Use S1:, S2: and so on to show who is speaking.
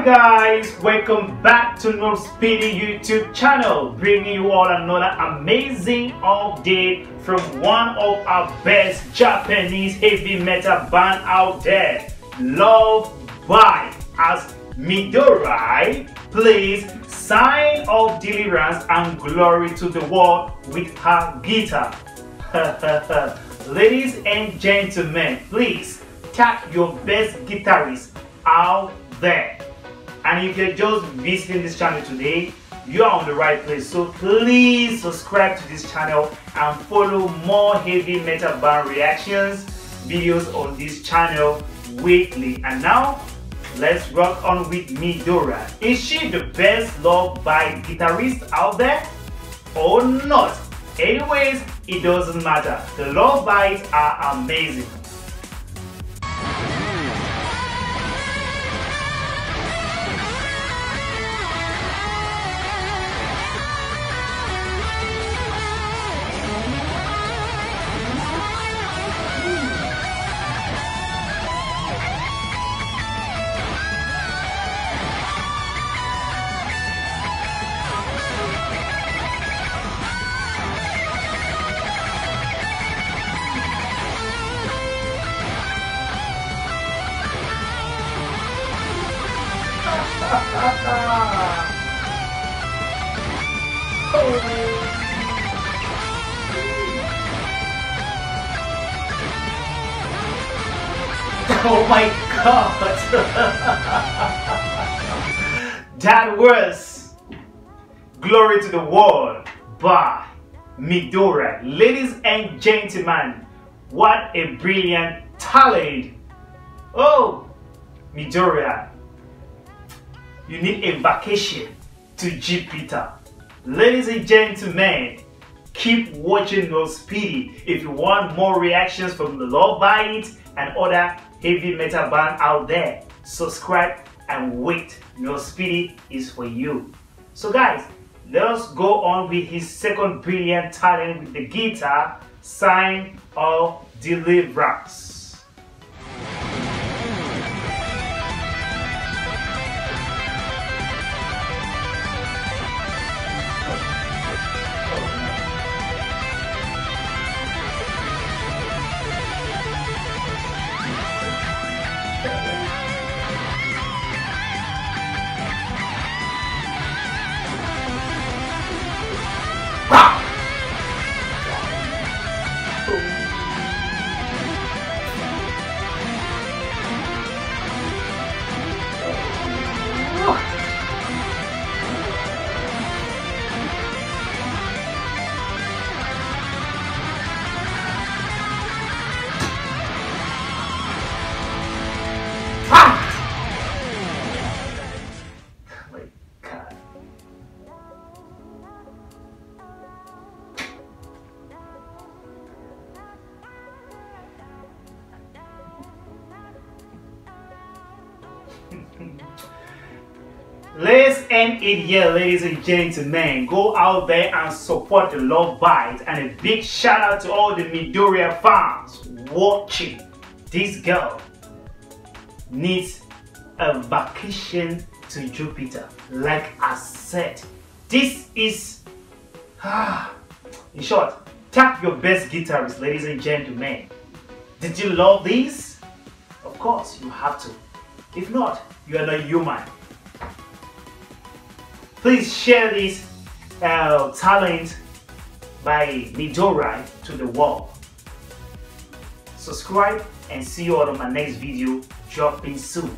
S1: Hi guys, welcome back to NoelSpedy YouTube channel, bringing you all another amazing update from one of our best Japanese heavy metal band out there, Love by as Midori plays Sign of Deliverance and Glory to the World with her guitar. Ladies and gentlemen, please tap your best guitarist out there. And if you're just visiting this channel today, you are on the right place. So please subscribe to this channel and follow more heavy metal band reactions videos on this channel weekly. And now, let's rock on with Midori. Is she the best Love Bite guitarist out there or not? Anyways, it doesn't matter. The Love Bites are amazing. Oh my god! that was Glory to the World by Midori. Ladies and gentlemen, what a brilliant talent! Oh, Midori, you need a vacation to Jupiter. Ladies and gentlemen, keep watching NoelSpedy if you want more reactions from the Love Bite and other heavy metal band out there. Subscribe and wait. NoelSpedy is for you. So guys, let us go on with his second brilliant talent with the guitar, Sign of Deliverance. Let's end it here, ladies and gentlemen. Go out there and support the Love Bite. And a big shout out to all the Midoriya fans watching. This girl needs a vacation to Jupiter. Like I said, this is, ah, in short, tap your best guitarist, ladies and gentlemen. Did you love this? Of course, you have to. If not, you are not human. Please share this uh, talent by Midori to the world. Subscribe and see you all on my next video dropping soon.